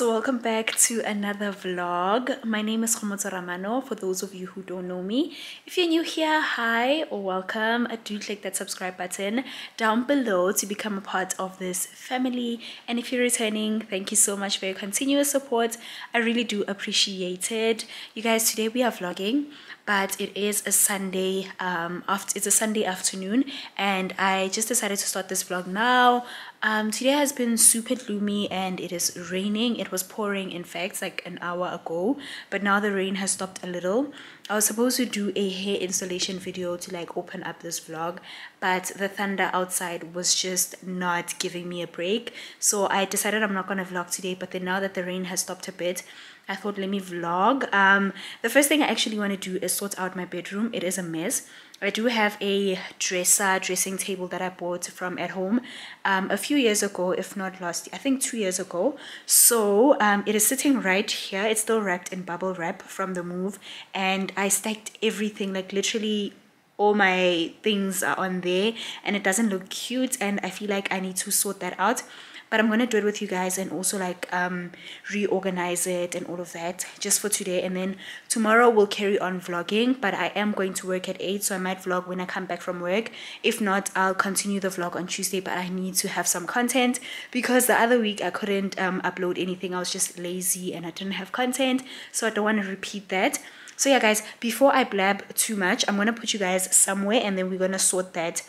Loves welcome back to another vlog. My name is Kgomotso Ramano for those of you who don't know me. If you're new here hi or welcome. Do click that subscribe button down below to become a part of this family. And if you're returning thank you so much for your continuous support. I really do appreciate it. You guys today we are vlogging but it is a Sunday um, after it's a Sunday afternoon and I just decided to start this vlog now um, today has been super gloomy and it is raining it was pouring in fact like an hour ago but now the rain has stopped a little I was supposed to do a hair installation video to like open up this vlog but the thunder outside was just not giving me a break so I decided I'm not gonna vlog today but then now that the rain has stopped a bit I thought let me vlog. Um, the first thing I actually want to do is sort out my bedroom. It is a mess. I do have a dresser, dressing table that I bought from at home um, a few years ago, if not last, I think two years ago. So um, it is sitting right here. It's still wrapped in bubble wrap from the move. And I stacked everything, like literally all my things are on there and it doesn't look cute and I feel like I need to sort that out but i'm gonna do it with you guys and also like um reorganize it and all of that just for today. And then tomorrow we'll carry on vlogging but i am going to work at 8 so i might vlog when i come back from work. If not i'll continue the vlog on tuesday but i need to have some content because the other week i couldn't um, upload anything. I was just lazy and i didn't have content so i don't want to repeat that. So yeah guys before i blab too much i'm gonna put you guys somewhere and then we're gonna sort that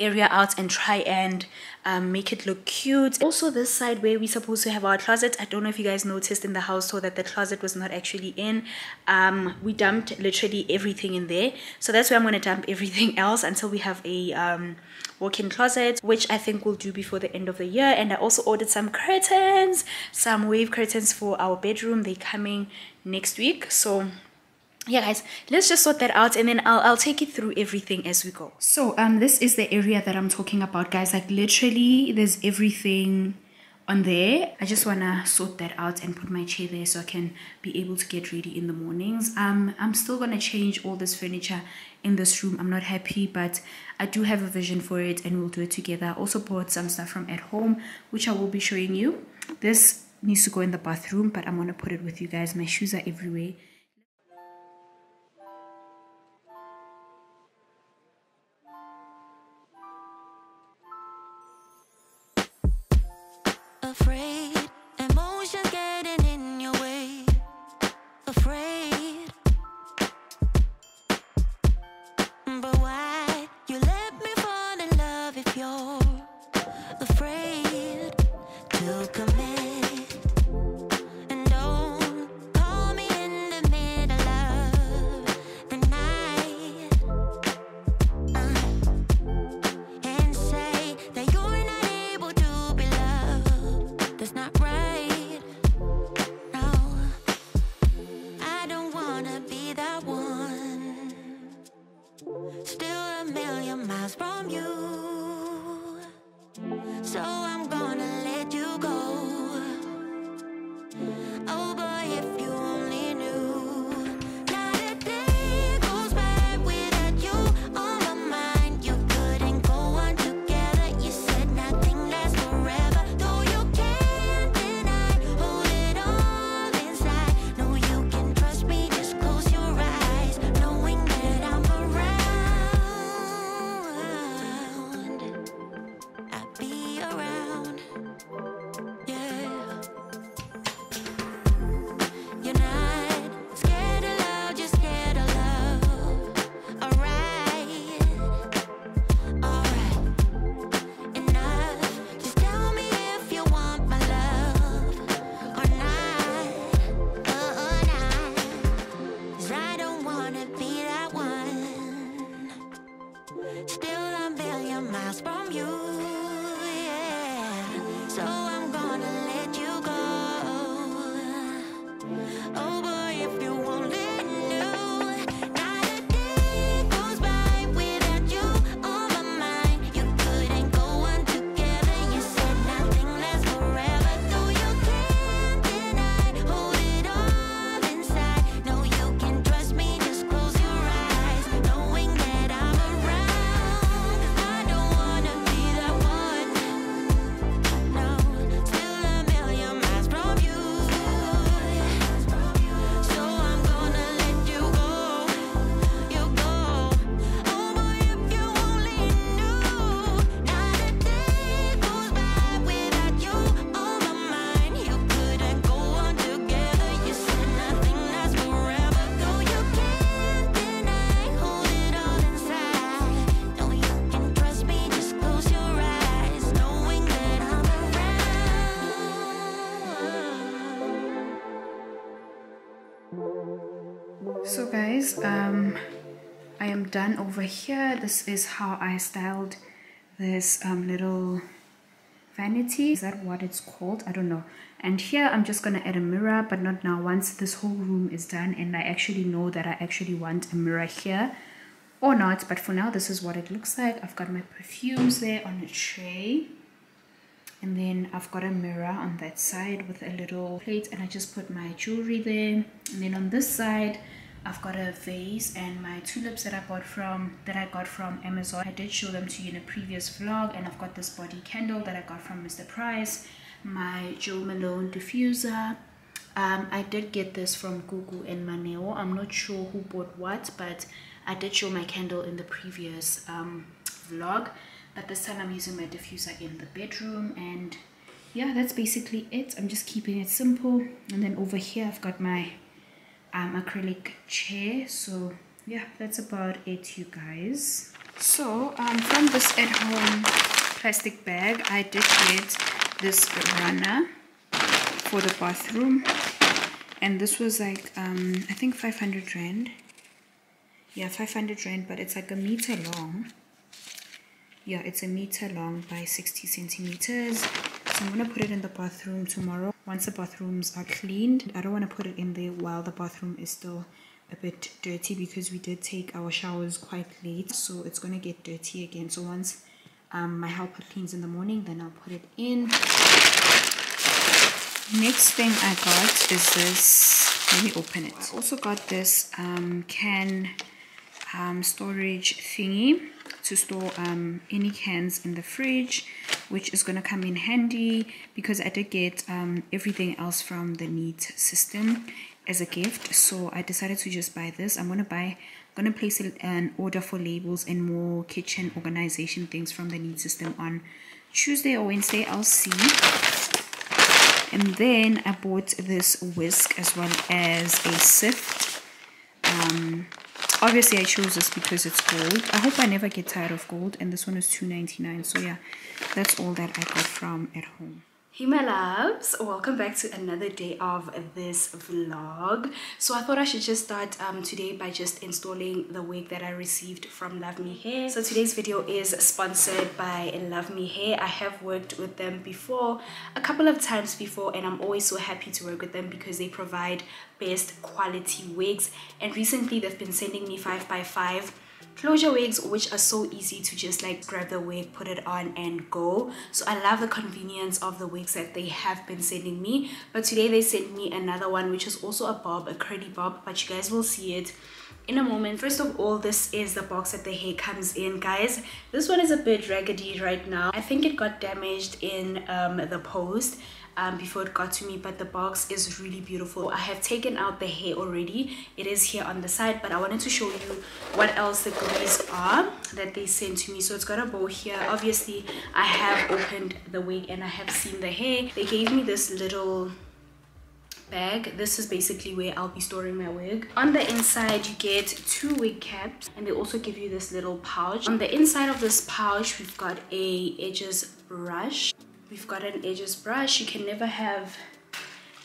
area out and try and um, make it look cute. Also this side where we're supposed to have our closet i don't know if you guys noticed in the house so that the closet was not actually in. Um, we dumped literally everything in there. So that's where i'm going to dump everything else. Until we have a um, walk-in closet which i think we'll do before the end of the year. And i also ordered some curtains some wave curtains for our bedroom. They're coming next week. So yeah guys let's just sort that out and then I'll, I'll take you through everything as we go. So um this is the area that i'm talking about guys. Like literally there's everything on there. I just want to sort that out and put my chair there so i can be able to get ready in the mornings. Um i'm still going to change all this furniture in this room. I'm not happy but i do have a vision for it and we'll do it together. Also bought some stuff from at home which i will be showing you. This needs to go in the bathroom but i'm going to put it with you guys. My shoes are everywhere done over here this is how i styled this um, little vanity. Is that what it's called? I don't know. And here i'm just gonna add a mirror but not now. Once this whole room is done and i actually know that i actually want a mirror here or not but for now this is what it looks like. I've got my perfumes there on a tray. And then I've got a mirror on that side with a little plate and I just put my jewelry there. And then on this side I've got a vase and my tulips that I bought from that I got from Amazon. I did show them to you in a previous vlog and I've got this body candle that I got from Mr. Price, my Jo Malone diffuser. Um, I did get this from Gugu and Maneo. I'm not sure who bought what, but I did show my candle in the previous um, vlog. But this time I'm using my diffuser in the bedroom and yeah, that's basically it. I'm just keeping it simple. And then over here I've got my um, acrylic chair. So yeah that's about it you guys. So um, from this at home plastic bag I did get this runner for the bathroom. And this was like um, I think 500 rand. Yeah 500 rand but it's like a meter long. Yeah it's a meter long by 60 centimeters I'm gonna put it in the bathroom tomorrow once the bathrooms are cleaned. I don't want to put it in there while the bathroom is still a bit dirty because we did take our showers quite late so it's gonna get dirty again so once um, my helper cleans in the morning then I'll put it in next thing I got is this. Let me open it. I also got this um, can um, storage thingy to store um, any cans in the fridge which is going to come in handy because I did get um, everything else from the Neat system as a gift. So I decided to just buy this. I'm going to buy I'm going to place an order for labels and more kitchen organization things from the Neat system on Tuesday or Wednesday I'll see. And then I bought this whisk as well as a sift. Um, obviously I chose this because it's gold. I hope I never get tired of gold and this one is 2.99 so yeah that's all that I got from at home Hey my loves, welcome back to another day of this vlog. So I thought I should just start um, today by just installing the wig that I received from Love Me Hair. So today's video is sponsored by Love Me Hair. I have worked with them before, a couple of times before and I'm always so happy to work with them because they provide best quality wigs and recently they've been sending me 5x5 closure wigs which are so easy to just like grab the wig put it on and go. So i love the convenience of the wigs that they have been sending me. But today they sent me another one which is also a bob a curly bob but you guys will see it in a moment. First of all this is the box that the hair comes in guys. This one is a bit raggedy right now. I think it got damaged in um, the post um, before it got to me but the box is really beautiful. I have taken out the hair already. It is here on the side but I wanted to show you what else the goodies are that they sent to me. So it's got a bow here. Obviously I have opened the wig and I have seen the hair. They gave me this little bag. This is basically where i'll be storing my wig. On the inside you get two wig caps and they also give you this little pouch. On the inside of this pouch we've got a edges brush we've got an edges brush. You can never have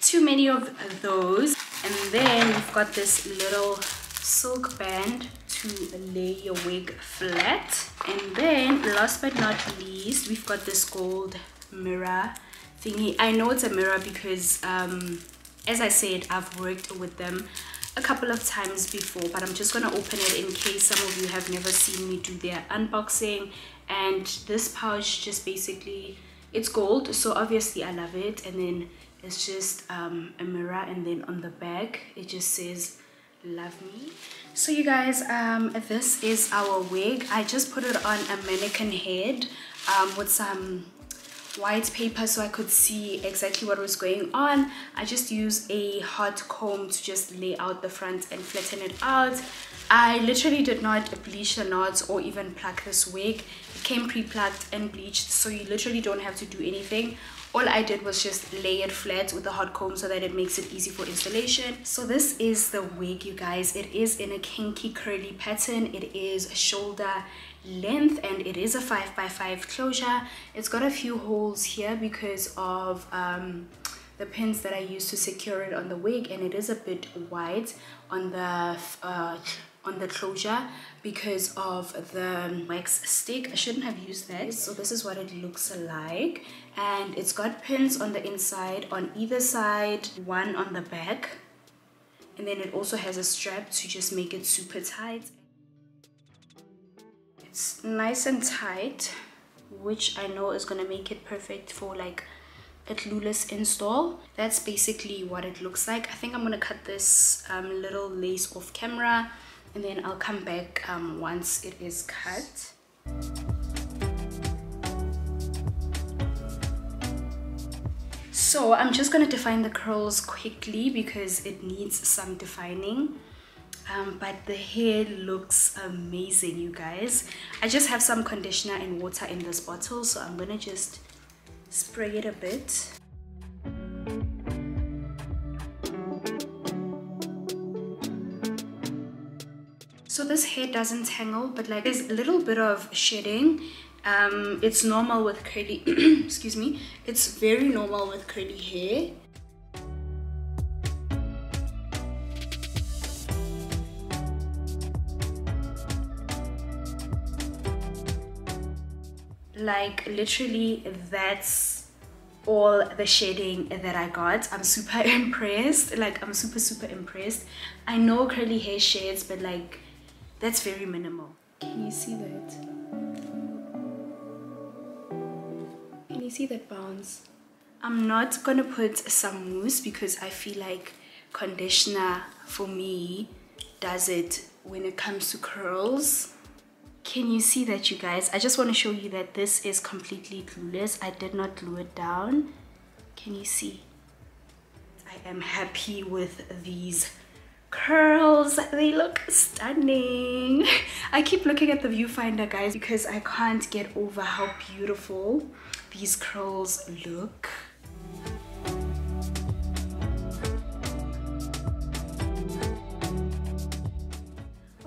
too many of those. And then we've got this little silk band to lay your wig flat. And then last but not least we've got this gold mirror thingy. I know it's a mirror because um, as i said i've worked with them a couple of times before but i'm just to open it in case some of you have never seen me do their unboxing. And this pouch just basically it's gold so obviously i love it and then it's just um, a mirror and then on the back it just says love me so you guys um, this is our wig i just put it on a mannequin head um, with some white paper so I could see exactly what was going on. I just used a hot comb to just lay out the front and flatten it out. I literally did not bleach the knots or even pluck this wig. Came pre-plucked and bleached so you literally don't have to do anything. All I did was just lay it flat with a hot comb so that it makes it easy for installation. So this is the wig you guys. It is in a kinky curly pattern. It is shoulder length and it is a 5 by 5 closure. It's got a few holes here because of um, the pins that I used to secure it on the wig and it is a bit wide on the uh, on the closure because of the wax stick. I shouldn't have used that. So this is what it looks like. And it's got pins on the inside on either side one on the back. And then it also has a strap to just make it super tight. It's nice and tight which i know is to make it perfect for like a glueless install. That's basically what it looks like. I think i'm to cut this um, little lace off camera and then I'll come back um, once it is cut. So I'm just going to define the curls quickly because it needs some defining. Um, but the hair looks amazing you guys i just have some conditioner and water in this bottle so i'm gonna just spray it a bit so this hair doesn't tangle but like there's a little bit of shedding um, it's normal with curly excuse me it's very normal with curly hair like literally that's all the shading that I got. I'm super impressed. Like I'm super super impressed. I know curly hair shades but like that's very minimal. Can you see that? Can you see that bounce? I'm not gonna put some mousse because I feel like conditioner for me does it when it comes to curls can you see that you guys i just want to show you that this is completely glueless i did not glue it down can you see i am happy with these curls. They look stunning. I keep looking at the viewfinder guys because i can't get over how beautiful these curls look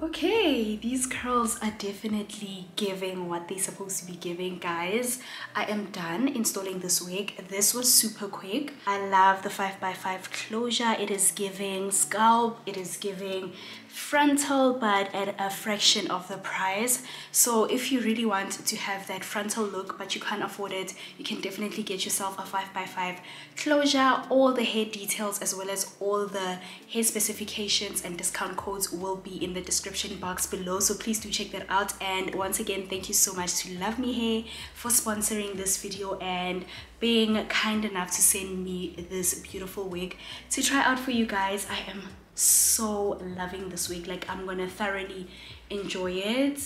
okay these curls are definitely giving what they're supposed to be giving guys. I am done installing this wig. This was super quick. I love the 5x5 closure. It is giving scalp. It is giving frontal but at a fraction of the price. So if you really want to have that frontal look but you can't afford it you can definitely get yourself a 5x5 closure. All the hair details as well as all the hair specifications and discount codes will be in the description box below. So please do check that out. And once again thank you so much to love me hair for sponsoring this video and being kind enough to send me this beautiful wig to try out for you guys. I am so loving this week. Like i'm gonna thoroughly enjoy it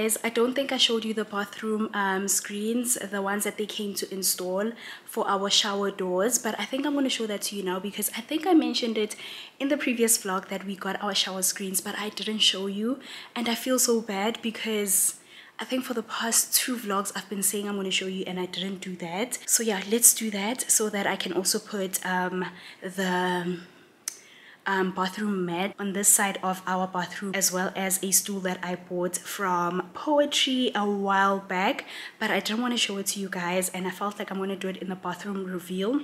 guys i don't think i showed you the bathroom um, screens the ones that they came to install for our shower doors but i think i'm going to show that to you now because i think i mentioned it in the previous vlog that we got our shower screens but i didn't show you and i feel so bad because I think for the past two vlogs I've been saying I'm going to show you and I didn't do that. So yeah, let's do that so that I can also put um, the um, bathroom mat on this side of our bathroom as well as a stool that I bought from Poetry a while back. But I didn't want to show it to you guys and I felt like I'm going to do it in the bathroom reveal.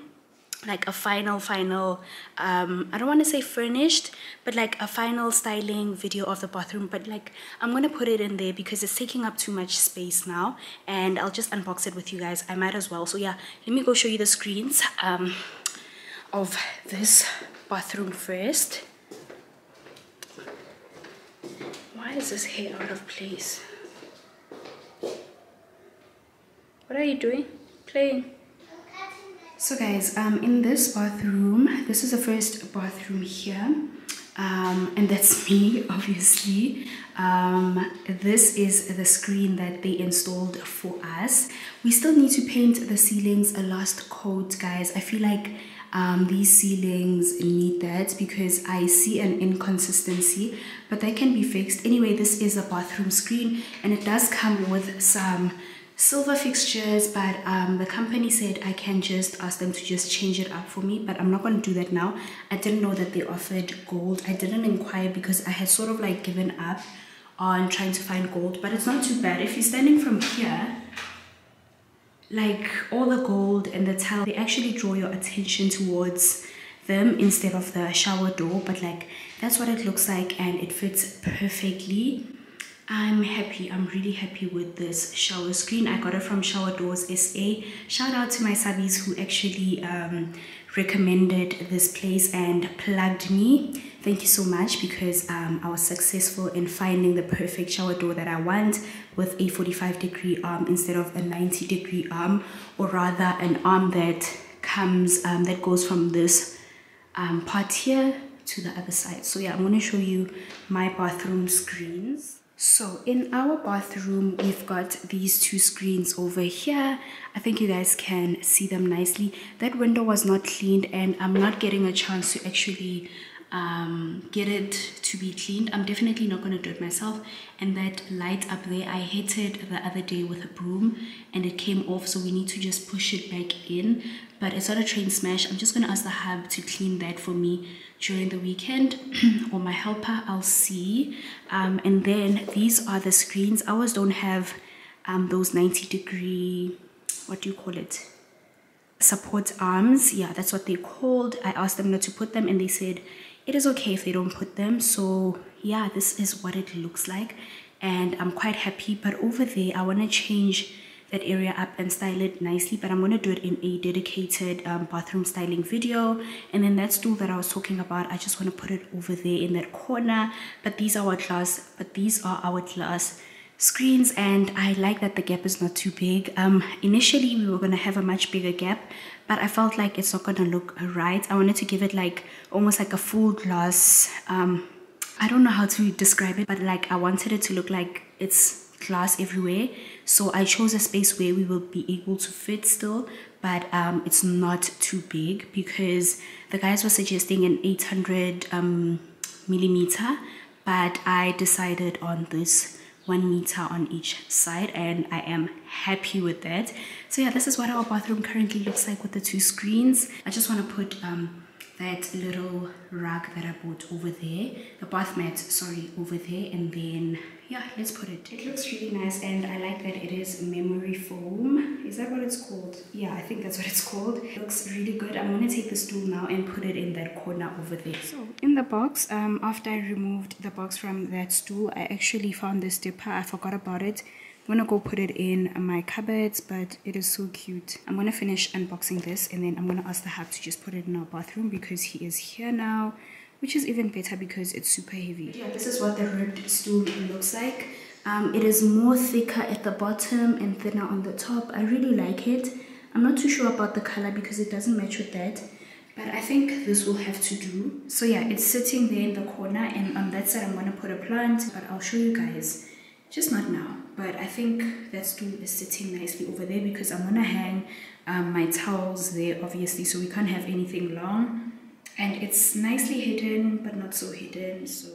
Like a final final um i don't want to say furnished but like a final styling video of the bathroom. But like i'm gonna put it in there because it's taking up too much space now and i'll just unbox it with you guys. I might as well. So yeah let me go show you the screens um of this bathroom first. Why is this hair out of place? What are you doing? Playing. So guys, um, in this bathroom, this is the first bathroom here. Um, and that's me obviously um, this is the screen that they installed for us we still need to paint the ceilings a last coat guys I feel like um, these ceilings need that because I see an inconsistency but that can be fixed. Anyway this is a bathroom screen and it does come with some silver fixtures but um, the company said I can just ask them to just change it up for me but I'm not going to do that now. I didn't know that they offered gold. I didn't inquire because I had sort of like given up on trying to find gold but it's not too bad. If you're standing from here like all the gold and the tile they actually draw your attention towards them instead of the shower door but like that's what it looks like and it fits perfectly. I'm happy i'm really happy with this shower screen. I got it from shower doors sa shout out to my subbies who actually um, recommended this place and plugged me. Thank you so much because um, I was successful in finding the perfect shower door that I want with a 45 degree arm instead of a 90 degree arm or rather an arm that comes um, that goes from this um, part here to the other side. So yeah I'm going to show you my bathroom screens so in our bathroom, we've got these two screens over here. I think you guys can see them nicely. That window was not cleaned and I'm not getting a chance to actually um, get it to be cleaned. I'm definitely not going to do it myself. And that light up there, I hit it the other day with a broom and it came off. So we need to just push it back in. But it's not a train smash. I'm just going to ask the hub to clean that for me during the weekend or my helper. I'll see. Um, and then these are the screens. Ours don't have um, those 90 degree, what do you call it? support arms yeah that's what they called i asked them not to put them and they said it is okay if they don't put them so yeah this is what it looks like and I'm quite happy. But over there, I want to change that area up and style it nicely but i'm going to do it in a dedicated um, bathroom styling video. And then that stool that i was talking about i just want to put it over there in that corner. But these are our glass but these are our glass screens and i like that the gap is not too big. Um initially we were going to have a much bigger gap but i felt like it's not going to look right. I wanted to give it like almost like a full glass um i don't know how to describe it but like i wanted it to look like it's glass everywhere so i chose a space where we will be able to fit still but um, it's not too big because the guys were suggesting an 800 um, millimeter but i decided on this one meter on each side and i am happy with that. So yeah this is what our bathroom currently looks like with the two screens. I just want to put um, that little rug that I bought over there, the bath mat, sorry, over there, and then yeah let's put it. It looks really nice and i like that it is memory foam. Is that what it's called? Yeah i think that's what it's called. It looks really good. I'm going to take the stool now and put it in that corner over there. So in the box um after i removed the box from that stool i actually found this dipper. I forgot about it. I'm gonna go put it in my cupboards, but it is so cute. I'm gonna finish unboxing this and then I'm gonna ask the hub to just put it in our bathroom because he is here now which is even better because it's super heavy. Yeah, this is what the ribbed stool looks like. Um, it is more thicker at the bottom and thinner on the top. I really like it. I'm not too sure about the color because it doesn't match with that. But I think this will have to do. So yeah, it's sitting there in the corner and on that side I'm going to put a plant. But I'll show you guys. Just not now. But I think that stool is sitting nicely over there because I'm going to hang um, my towels there obviously. So we can't have anything long and it's nicely hidden but not so hidden so.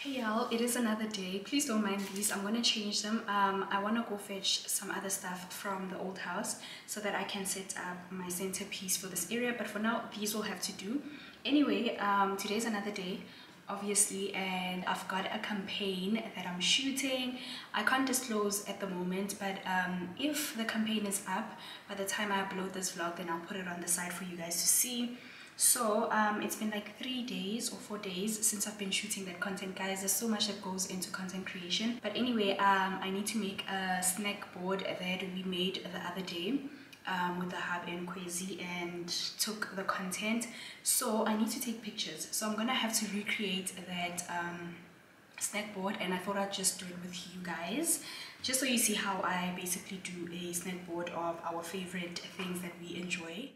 Hey y'all it is another day. Please don't mind these. I'm gonna change them. Um, i want to go fetch some other stuff from the old house so that i can set up my centerpiece for this area but for now these will have to do. Anyway um, today's another day obviously and I've got a campaign that I'm shooting. I can't disclose at the moment but um, if the campaign is up by the time I upload this vlog then I'll put it on the side for you guys to see. So um, it's been like three days or four days since I've been shooting that content guys. There's so much that goes into content creation. But anyway um, I need to make a snack board that we made the other day um, with the hub and Kwezi and took the content. So I need to take pictures. So I'm gonna have to recreate that um, snack board and I thought I'd just do it with you guys just so you see how I basically do a snack board of our favorite things that we enjoy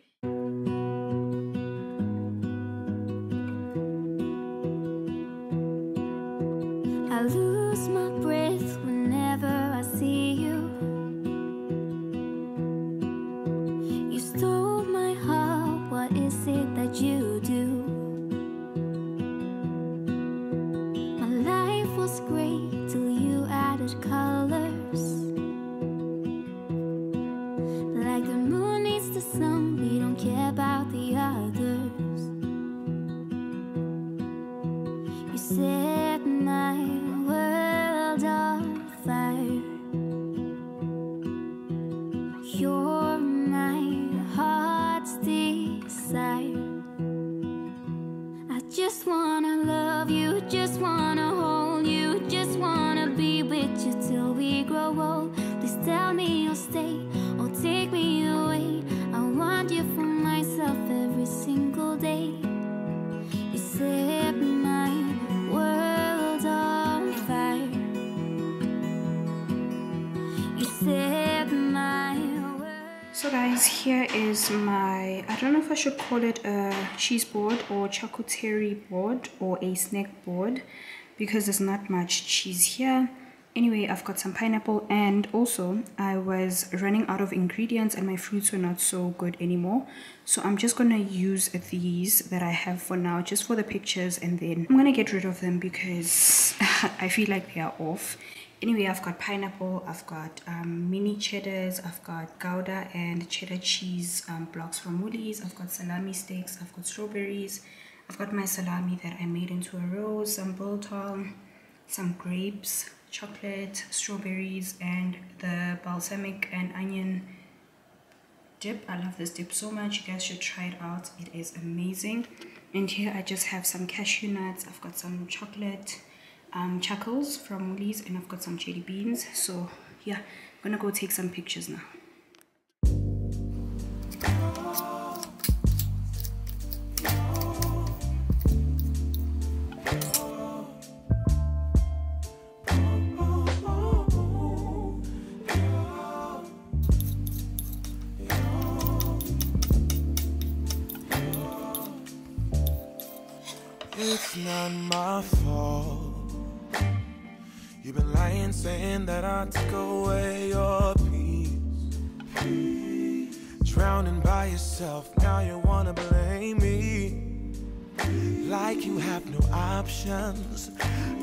guys cheese board or charcuterie board or a snack board because there's not much cheese here. Anyway i've got some pineapple and also i was running out of ingredients and my fruits were not so good anymore. So i'm just gonna use these that i have for now just for the pictures and then i'm gonna get rid of them because i feel like they are off anyway i've got pineapple i've got um, mini cheddars i've got gouda and cheddar cheese um, blocks from woolies. I've got salami steaks i've got strawberries. I've got my salami that i made into a roll some biltong some grapes chocolate strawberries and the balsamic and onion dip. I love this dip so much. You guys should try it out. It is amazing. And here i just have some cashew nuts. I've got some chocolate um chuckles from woolies and i've got some jelly beans so yeah i'm gonna go take some pictures now It's not my fault. Saying that I took away your peace. Drowning by yourself, now you wanna blame me. Like you have no options.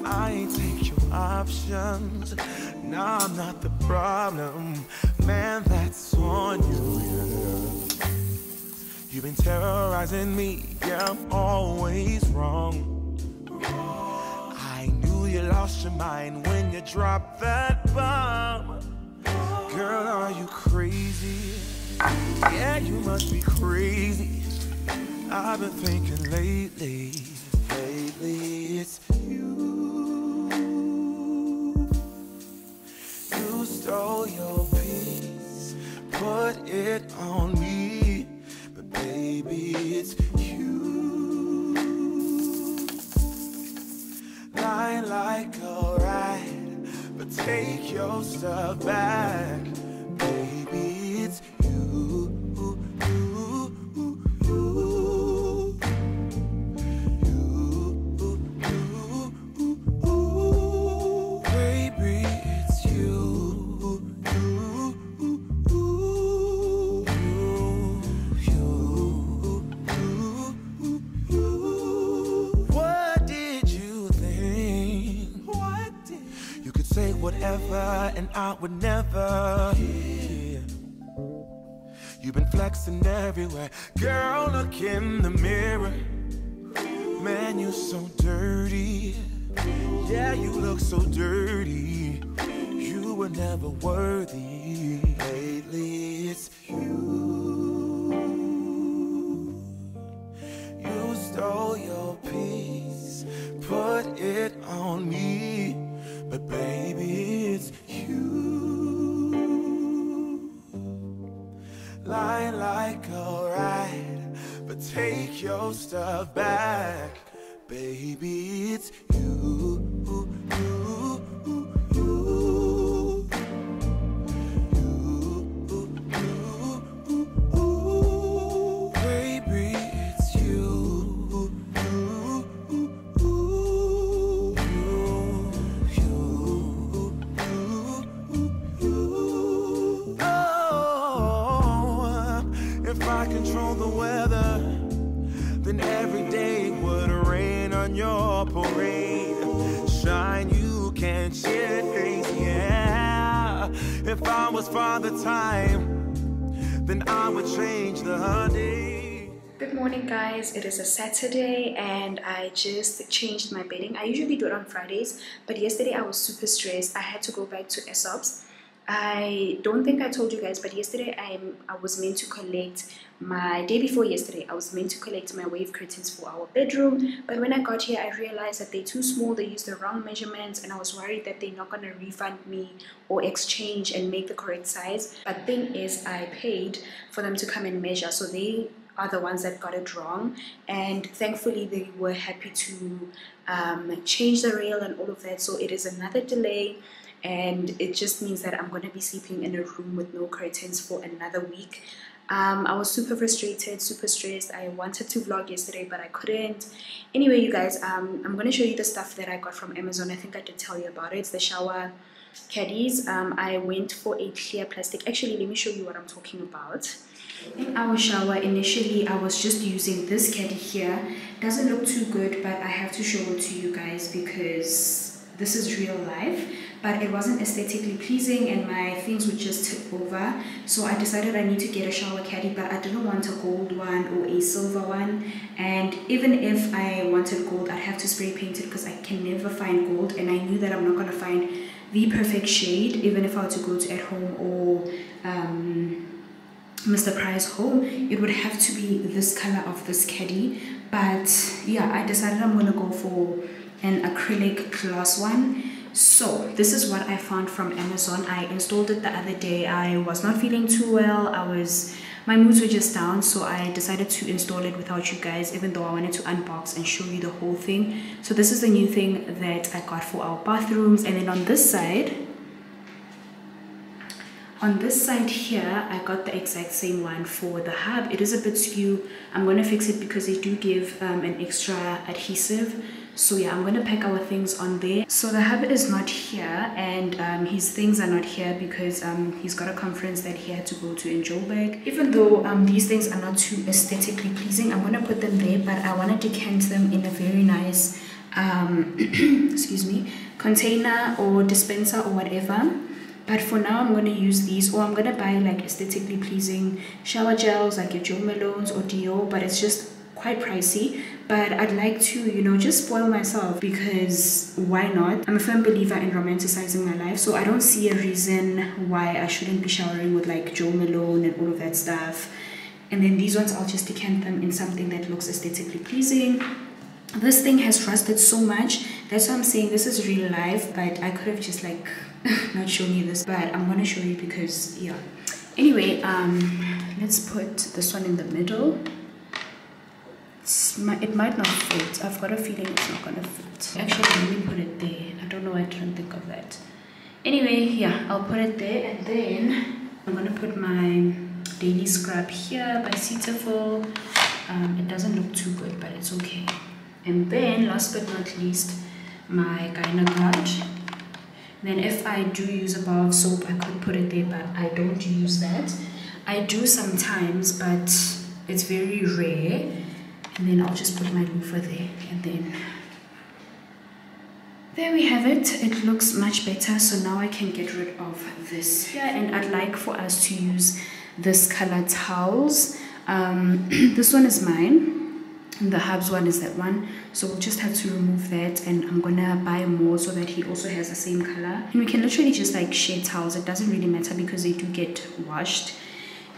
I ain't take your options. Now I'm not the problem. Man, that's on you. You've been terrorizing me, yeah, I'm always wrong. Lost your mind when you dropped that bomb. Girl, are you crazy? Yeah, you must be crazy. I've been thinking lately, lately it's you. You stole your peace, put it on me but baby, it's but take your stuff back. Guys, it is a Saturday and I just changed my bedding. I usually do it on Fridays, but yesterday I was super stressed. I had to go back to Aesop's. I don't think I told you guys, but yesterday I, I was meant to collect my day before yesterday I was meant to collect my wave curtains for our bedroom but when I got here I realized that they're too small they used the wrong measurements and I was worried that they're not going to refund me or exchange and make the correct size but thing is I paid for them to come and measure so they are the ones that got it wrong and thankfully they were happy to um, change the rail and all of that so it is another delay and it just means that I'm going to be sleeping in a room with no curtains for another week um, I was super frustrated, super stressed. I wanted to vlog yesterday, but I couldn't. Anyway, you guys, um, I'm going to show you the stuff that I got from Amazon. I think I did tell you about it. It's the shower caddies. Um, I went for a clear plastic. Actually, let me show you what I'm talking about. In our shower, initially, I was just using this caddy here. Doesn't look too good, but I have to show it to you guys because this is real life. But it wasn't aesthetically pleasing and my things would just tip over. So I decided I need to get a shower caddy but I didn't want a gold one or a silver one. And even if I wanted gold I'd have to spray paint it because I can never find gold. And I knew that I'm not going to find the perfect shade even if I were to go to at home or um, Mr. Price home, it would have to be this color of this caddy. But yeah, I decided I'm gonna go for an acrylic gloss one. So this is what I found from Amazon. I installed it the other day. I was not feeling too well. I was my moods were just down so I decided to install it without you guys even though I wanted to unbox and show you the whole thing so this is the new thing that I got for our bathrooms and then on this side on this side here i got the exact same one for the hub. It is a bit skew. I'm going to fix it because they do give um, an extra adhesive. So yeah i'm going to pack our things on there. So the hub is not here and um, his things are not here because um, he's got a conference that he had to go to in Joburg. Even though um, these things are not too aesthetically pleasing i'm going to put them there but i want to decant them in a very nice um, excuse me container or dispenser or whatever but for now i'm going to use these or i'm going to buy like aesthetically pleasing shower gels like your Jo Malone's or Dior but it's just quite pricey. But I'd like to you know just spoil myself because why not? I'm a firm believer in romanticizing my life so I don't see a reason why I shouldn't be showering with like Jo Malone and all of that stuff. And then these ones I'll just decant them in something that looks aesthetically pleasing. This thing has rusted so much. That's why i'm saying this is real life but i could have just like not shown you this but i'm gonna show you because yeah. Anyway um let's put this one in the middle. It might not fit. I've got a feeling it's not gonna fit. Actually let me put it there. I don't know why i didn't think of that. Anyway yeah i'll put it there and then i'm gonna put my daily scrub here by Cetaphil. Um, it doesn't look too good but it's okay. And then last but not least my Gynaguard then if I do use a bar of soap I could put it there but I don't use that. I do sometimes but it's very rare. And then I'll just put my loofah there and then there we have it. It looks much better so now I can get rid of this. Here and I'd like for us to use this color towels. Um, this one is mine the hubs one is that one so we'll just have to remove that and i'm gonna buy more so that he also has the same color and we can literally just like share towels it doesn't really matter because they do get washed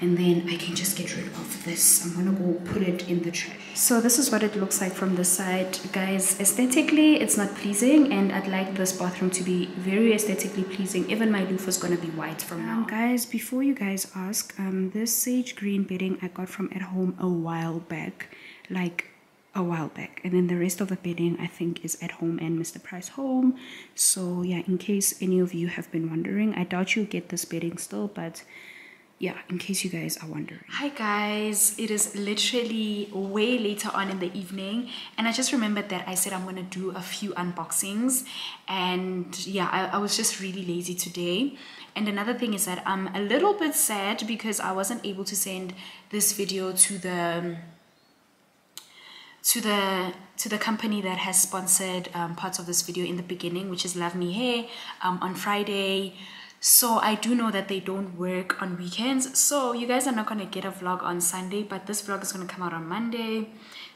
and then I can just get rid of this. I'm gonna go put it in the trash. So this is what it looks like from the side. Guys, aesthetically, it's not pleasing and I'd like this bathroom to be very aesthetically pleasing. Even my loofah is gonna be white from now. Um, guys, before you guys ask, um, this sage green bedding I got from at home a while back. Like a while back. And then the rest of the bedding i think is at home and mr price home. So yeah in case any of you have been wondering i doubt you'll get this bedding still but yeah in case you guys are wondering. Hi guys. It is literally way later on in the evening and i just remembered that i said i'm gonna do a few unboxings and yeah I, I was just really lazy today. And another thing is that i'm a little bit sad because i wasn't able to send this video to the um, to the to the company that has sponsored um, parts of this video in the beginning which is Luvme Hair um, on friday. So i do know that they don't work on weekends. So you guys are not going to get a vlog on sunday but this vlog is going to come out on monday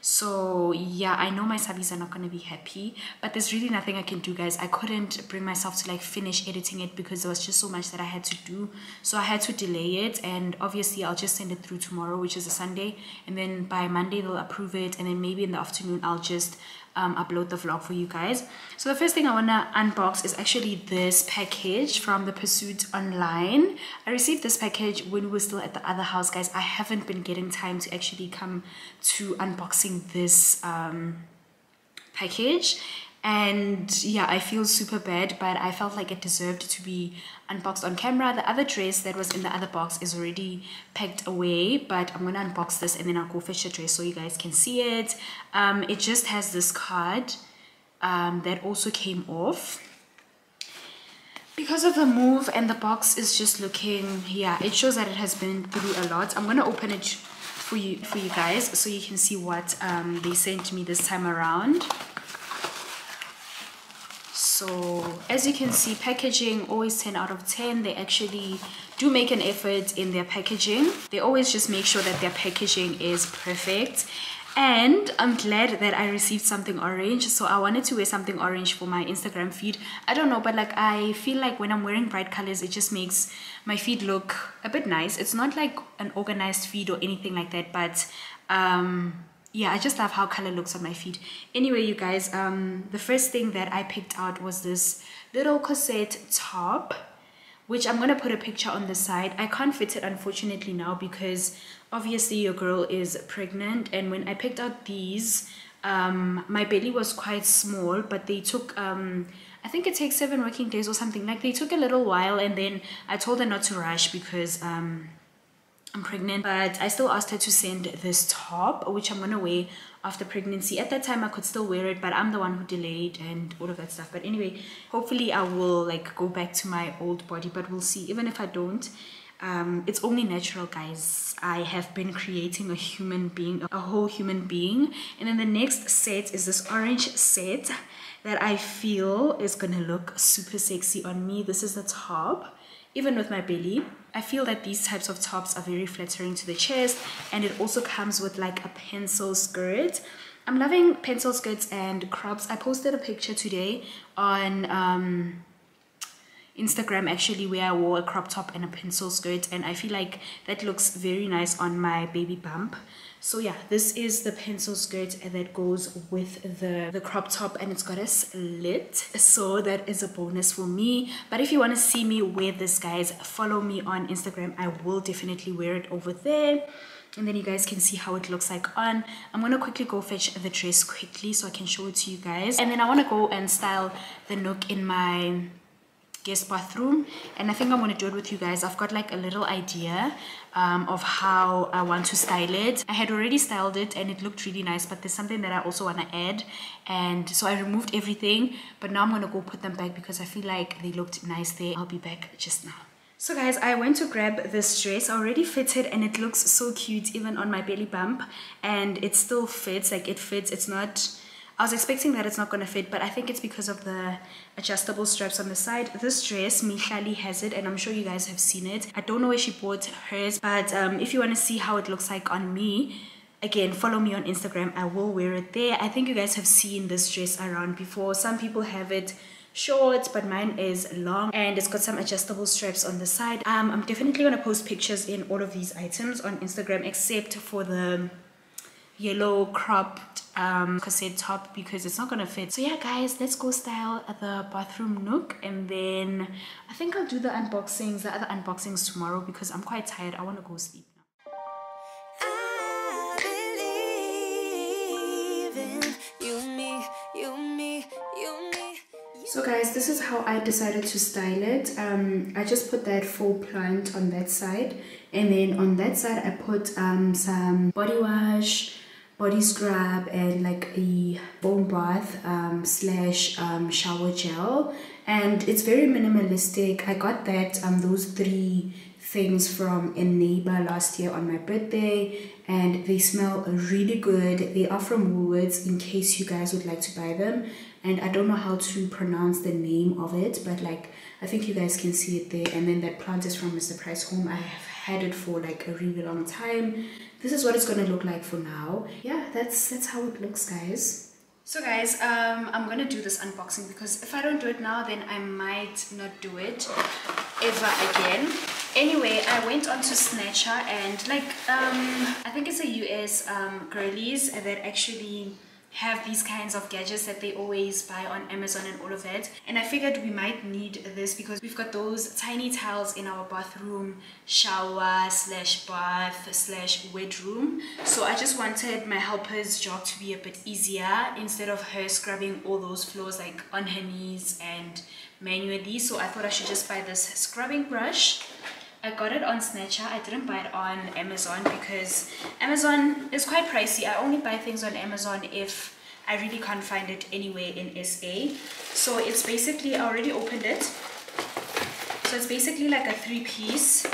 so yeah i know my subbies are not going to be happy but there's really nothing i can do guys. I couldn't bring myself to like finish editing it because there was just so much that i had to do. So i had to delay it and obviously i'll just send it through tomorrow which is a sunday and then by monday they'll approve it and then maybe in the afternoon i'll just um, upload the vlog for you guys. So the first thing I want to unbox is actually this package from the Pursuit Online. I received this package when we were still at the other house, guys. I haven't been getting time to actually come to unboxing this um, package and yeah i feel super bad but i felt like it deserved to be unboxed on camera. The other dress that was in the other box is already packed away but i'm gonna unbox this and then i'll go fetch the dress so you guys can see it. Um, it just has this card um, that also came off. Because of the move and the box is just looking yeah it shows that it has been through a lot. I'm gonna open it for you for you guys so you can see what um, they sent me this time around so as you can see packaging always 10 out of 10 they actually do make an effort in their packaging. They always just make sure that their packaging is perfect. And I'm glad that I received something orange. So I wanted to wear something orange for my Instagram feed. I don't know but like I feel like when I'm wearing bright colors it just makes my feed look a bit nice. It's not like an organized feed or anything like that but um yeah I just love how color looks on my feet. anyway you guys um the first thing that I picked out was this little corset top which I'm gonna put a picture on the side. I can't fit it unfortunately now because obviously your girl is pregnant and when I picked out these, um, my belly was quite small but they took, um, I think it takes seven working days or something. Like they took a little while and then I told her not to rush because um, I'm pregnant but I still asked her to send this top which I'm gonna wear after pregnancy. At that time I could still wear it but I'm the one who delayed and all of that stuff. But anyway hopefully I will like go back to my old body but we'll see. Even if I don't um, it's only natural guys. I have been creating a human being a whole human being. And then the next set is this orange set that I feel is gonna look super sexy on me. This is the top even with my belly I feel that these types of tops are very flattering to the chest and it also comes with like a pencil skirt. I'm loving pencil skirts and crops. I posted a picture today on um, Instagram actually where I wore a crop top and a pencil skirt and I feel like that looks very nice on my baby bump. So yeah this is the pencil skirt that goes with the the crop top and it's got a slit so that is a bonus for me. But if you want to see me wear this guys follow me on Instagram. I will definitely wear it over there. And then you guys can see how it looks like on. I'm gonna quickly go fetch the dress quickly so i can show it to you guys. And then i want to go and style the nook in my guest bathroom and I think I'm gonna do it with you guys. I've got like a little idea um, of how I want to style it. I had already styled it and it looked really nice but there's something that I also want to add. And so I removed everything but now I'm gonna go put them back because I feel like they looked nice there. I'll be back just now. So guys, I went to grab this dress. I already fitted and it looks so cute even on my belly bump and it still fits, like it fits. It's not I was expecting that it's not going to fit, but I think it's because of the adjustable straps on the side. This dress, Mihlali has it, and I'm sure you guys have seen it. I don't know where she bought hers, but um, if you want to see how it looks like on me, again, follow me on Instagram. I will wear it there. I think you guys have seen this dress around before. Some people have it short but mine is long and it's got some adjustable straps on the side um, i'm definitely going to post pictures in all of these items on instagram except for the yellow cropped um, corset top because it's not gonna fit. So yeah guys, let's go style the bathroom nook and then I think I'll do the unboxings, the other unboxings tomorrow because I'm quite tired. I wanna go sleep. Now. So guys, this is how I decided to style it. Um, I just put that full plant on that side and then on that side I put um, some body wash, body scrub and like a bone bath um, slash um, shower gel. And it's very minimalistic. I got that um, those three things from a neighbor last year on my birthday and they smell really good. They are from Woolworths in case you guys would like to buy them. And I don't know how to pronounce the name of it but like I think you guys can see it there. And then that plant is from Mr. Price Home. I have had it for like a really long time. This is what it's gonna look like for now. Yeah that's that's how it looks guys. So guys um, i'm gonna do this unboxing because if i don't do it now then i might not do it ever again. Anyway i went on to snatcher and like um, i think it's a us um, girlies that actually have these kinds of gadgets that they always buy on Amazon and all of that. And I figured we might need this because we've got those tiny tiles in our bathroom, shower slash bath slash bedroom. So I just wanted my helper's job to be a bit easier instead of her scrubbing all those floors like on her knees and manually. So I thought I should just buy this scrubbing brush I got it on Snatcher. I didn't buy it on Amazon because Amazon is quite pricey. I only buy things on Amazon if I really can't find it anywhere in SA. So it's basically, I already opened it. So it's basically like a three-piece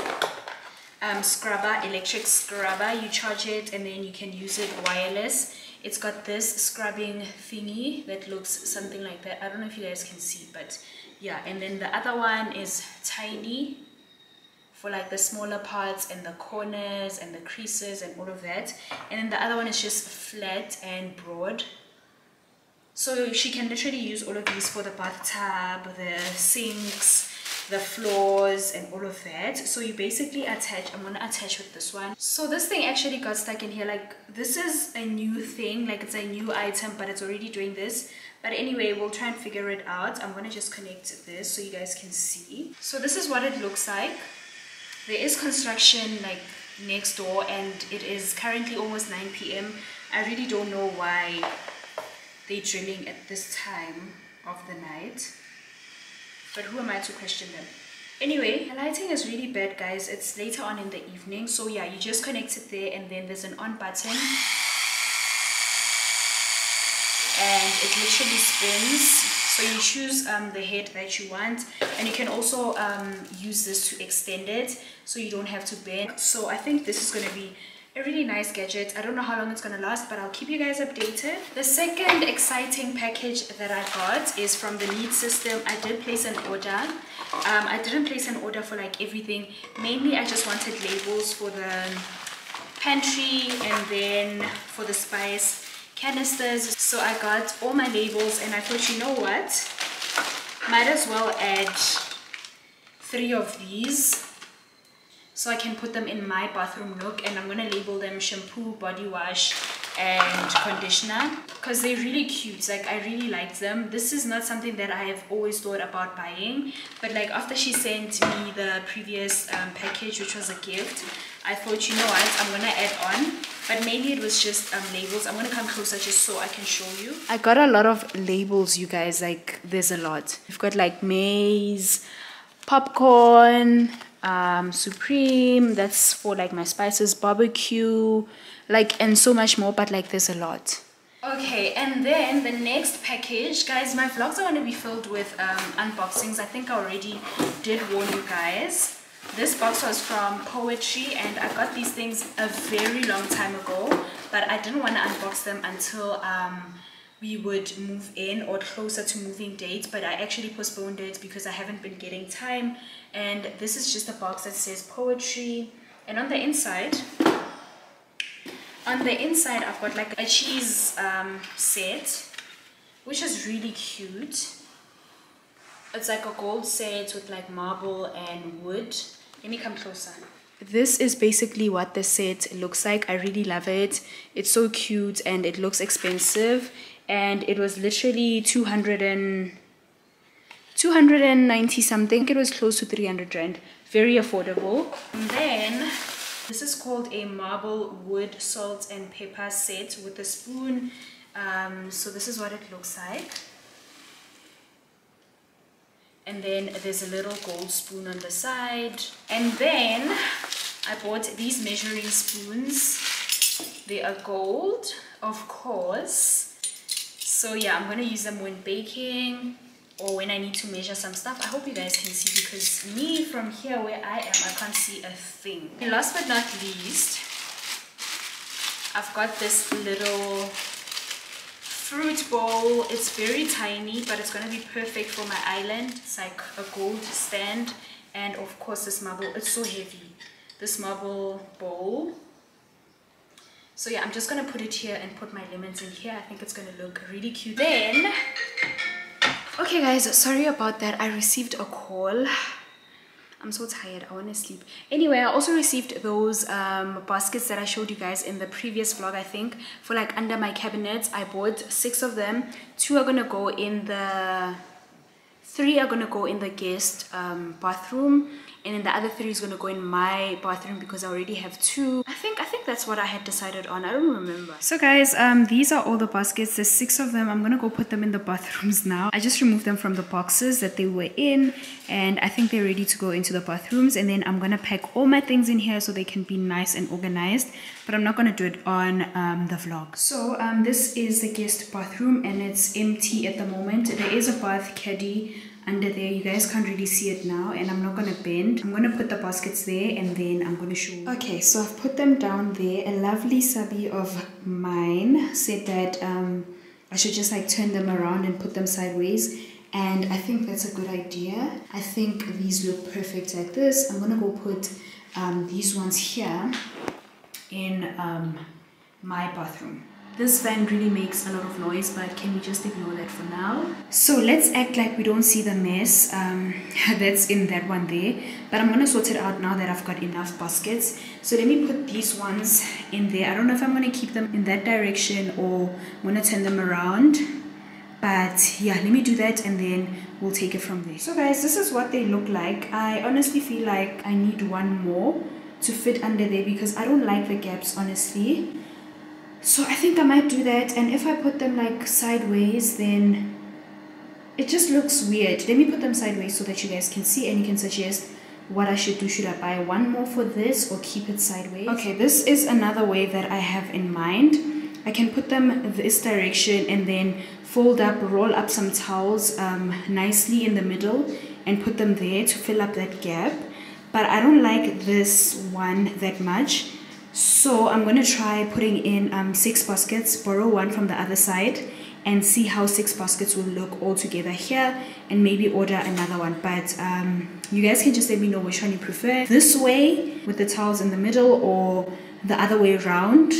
um, scrubber, electric scrubber. You charge it and then you can use it wireless. It's got this scrubbing thingy that looks something like that. I don't know if you guys can see, but yeah. And then the other one is tiny for like the smaller parts and the corners and the creases and all of that. And then the other one is just flat and broad. So she can literally use all of these for the bathtub the sinks the floors and all of that. So you basically attach i'm gonna attach with this one. So this thing actually got stuck in here. Like this is a new thing. Like it's a new item but it's already doing this. But anyway we'll try and figure it out. I'm gonna just connect this so you guys can see. So this is what it looks like there is construction like next door and it is currently almost 9 p.m i really don't know why they're drilling at this time of the night but who am I to question them? Anyway, the lighting is really bad guys. It's later on in the evening. So yeah, you just connect it there and then there's an on button. And it literally spins. So you choose um, the head that you want. And you can also um, use this to extend it so you don't have to bend. So I think this is going to be a really nice gadget. I don't know how long it's gonna last but i'll keep you guys updated. The second exciting package that i got is from the Neat System. I did place an order. Um, i didn't place an order for like everything. Mainly i just wanted labels for the pantry and then for the spice canisters so i got all my labels and i thought you know what? Might as well add three of these so I can put them in my bathroom nook and I'm gonna label them shampoo, body wash and conditioner because they're really cute like I really like them. This is not something that I have always thought about buying but like after she sent me the previous um, package which was a gift I thought you know what? I'm gonna add on. But mainly it was just um, labels. I'm gonna come closer just so I can show you. I got a lot of labels you guys. Like there's a lot. We've got like maize popcorn um, supreme. That's for like my spices barbecue like and so much more but like there's a lot. Okay and then the next package guys my vlogs are going to be filled with um, unboxings. I think i already did warn you guys. This box was from poetry and i got these things a very long time ago but i didn't want to unbox them until um, we would move in or closer to moving date but i actually postponed it because i haven't been getting time. And this is just a box that says poetry. And on the inside on the inside i've got like a cheese um, set which is really cute. It's like a gold set with like marble and wood. Let me come closer. This is basically what the set looks like. I really love it. It's so cute and it looks expensive. And it was literally 200 and 290 something. It was close to 300 rand. Very affordable. And then this is called a marble wood salt and pepper set with a spoon. Um, so this is what it looks like. And then there's a little gold spoon on the side. And then I bought these measuring spoons. They are gold of course. So yeah i'm gonna use them when baking or when i need to measure some stuff i hope you guys can see because me from here where i am i can't see a thing. And last but not least i've got this little fruit bowl. It's very tiny but it's gonna be perfect for my island. It's like a gold stand and of course this marble it's so heavy this marble bowl. So yeah i'm just gonna put it here and put my lemons in here. I think it's gonna look really cute. Then okay guys sorry about that. I received a call. I'm so tired i want to sleep. Anyway i also received those um, baskets that i showed you guys in the previous vlog i think for like under my cabinets. I bought six of them. Two are gonna go in the three are gonna go in the guest um, bathroom and then the other three is going to go in my bathroom because I already have two. I think I think that's what I had decided on. I don't remember. So guys, um, these are all the baskets. There's six of them. I'm going to go put them in the bathrooms now. I just removed them from the boxes that they were in and I think they're ready to go into the bathrooms and then I'm going to pack all my things in here so they can be nice and organized but I'm not going to do it on um, the vlog. So um, this is the guest bathroom and it's empty at the moment. There is a bath caddy under there you guys can't really see it now and i'm not gonna bend i'm gonna put the baskets there and then i'm gonna show you. okay so i've put them down there a lovely subby of mine said that um i should just like turn them around and put them sideways and I think that's a good idea. I think these look perfect like this. I'm gonna go put um, these ones here in um, my bathroom. This fan really makes a lot of noise, but can we just ignore that for now? So let's act like we don't see the mess um, that's in that one there. But I'm gonna sort it out now that I've got enough baskets. So let me put these ones in there. I don't know if I'm gonna keep them in that direction or I'm gonna turn them around. But yeah, let me do that and then we'll take it from there. So guys, this is what they look like. I honestly feel like I need one more to fit under there because I don't like the gaps honestly so I think I might do that and if I put them like sideways then it just looks weird. Let me put them sideways so that you guys can see and you can suggest what I should do. Should I buy one more for this or keep it sideways? Okay this is another way that I have in mind. I can put them this direction and then fold up roll up some towels um, nicely in the middle and put them there to fill up that gap. But I don't like this one that much so I'm going to try putting in um, six baskets, borrow one from the other side and see how six baskets will look all together here and maybe order another one. But um, you guys can just let me know which one you prefer. This way with the towels in the middle or the other way around.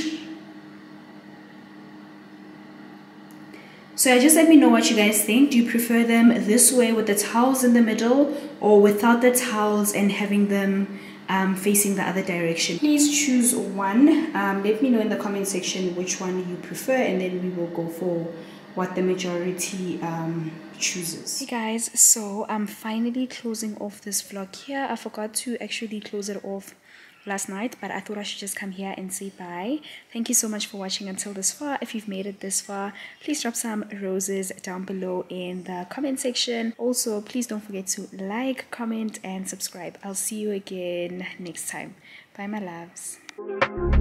So just let me know what you guys think. Do you prefer them this way with the towels in the middle or without the towels and having them um, facing the other direction. Please choose one. Um, let me know in the comment section which one you prefer and then we will go for what the majority um, chooses. Hey guys, so I'm finally closing off this vlog here. I forgot to actually close it off last night but i thought i should just come here and say bye. Thank you so much for watching until this far. If you've made it this far please drop some roses down below in the comment section. Also please don't forget to like comment and subscribe. I'll see you again next time. Bye my loves